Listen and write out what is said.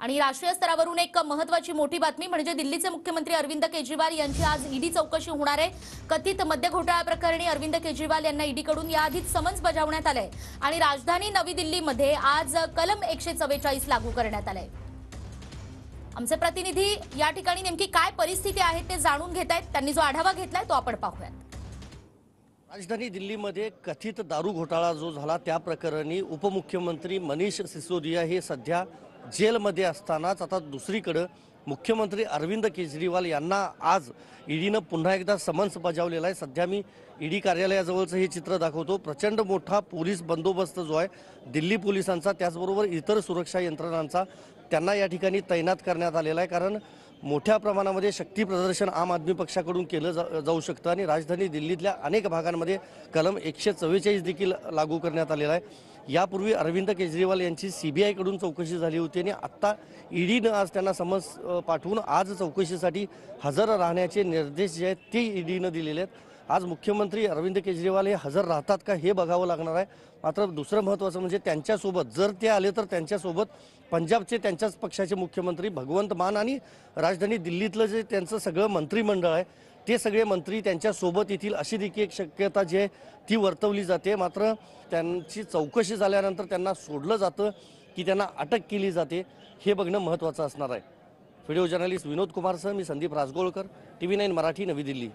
आणि राष्ट्रीय स्तरावरून एक महत्वाची मोठी बातमी म्हणजे दिल्लीचे मुख्यमंत्री अरविंद केजरीवाल यांची आज ईडी चौकशी होणार आहे. कथित मद्य घोटाळा प्रकरणी अरविंद केजरीवाल यांना ईडीकडून याआधीच समन्स बजावण्यात आलंय. आणि राजधानी नवी दिल्लीमध्ये आज कलम एकशे चव्वेचाळीस लागू करण्यात आलंय. आमचे प्रतिनिधी या ठिकाणी नेमकी काय परिस्थिती आहे ते जाणून घेत आहेत त्यांनी जो आढावा घेतलाय तो आपण पाहूयात. राजधानी दिल्लीमध्ये कथित दारू घोटाळा जो झाला त्या प्रकरणी उपमुख्यमंत्री मनीष सिसोदिया हे सध्या जेलमध्ये असतानाच. आता दुसरीकडं मुख्यमंत्री अरविंद केजरीवाल यांना आज ईडीनं पुन्हा एकदा समन्स बजावलेला आहे. सध्या मी ईडी कार्यालयाजवळचं हे चित्र दाखवतो. प्रचंड मोठा पोलीस बंदोबस्त जो आहे दिल्ली पोलिसांचा त्याचबरोबर इतर सुरक्षा यंत्रणांचा त्यांना या ठिकाणी तैनात करण्यात आलेला आहे. कारण मोठ्या प्रमाणामध्ये शक्ती प्रदर्शन आम आदमी पक्षाकडून केलं जा जाऊ शकतं. आणि राजधानी दिल्लीतल्या अनेक भागांमध्ये कलम एकशे चव्वेचाळीस देखील लागू करण्यात आलेला आहे. यापूर्वी अरविंद केजरीवाल यांची सी बी आयकडून चौकशी झाली होती आणि आत्ता ईडीनं आज त्यांना समज पाठवून आज चौकशीसाठी हजर राहण्याचे निर्देश जे आहेत ते ईडीनं दिलेले आहेत. आज मुख्यमंत्री अरविंद केजरीवाल हे हजर राहतात का हे बघावं लागणार आहे. मात्र दुसरं महत्त्वाचं म्हणजे त्यांच्यासोबत जर ते आले तर त्यांच्यासोबत पंजाबचे त्यांच्याच पक्षाचे मुख्यमंत्री भगवंत मान आणि राजधानी दिल्लीतलं जे त्यांचं सगळं मंत्रिमंडळ आहे ते सगळे मंत्री त्यांच्यासोबत येतील अशी देखील एक शक्यता जी आहे ती वर्तवली जाते. मात्र त्यांची चौकशी झाल्यानंतर त्यांना सोडलं जातं की त्यांना अटक केली जाते हे बघणं महत्त्वाचं असणार आहे. व्हिडिओ जर्नलिस्ट विनोद कुमारसह मी Sandeep Rajgolkar T V nine Marathi Navi Delhi.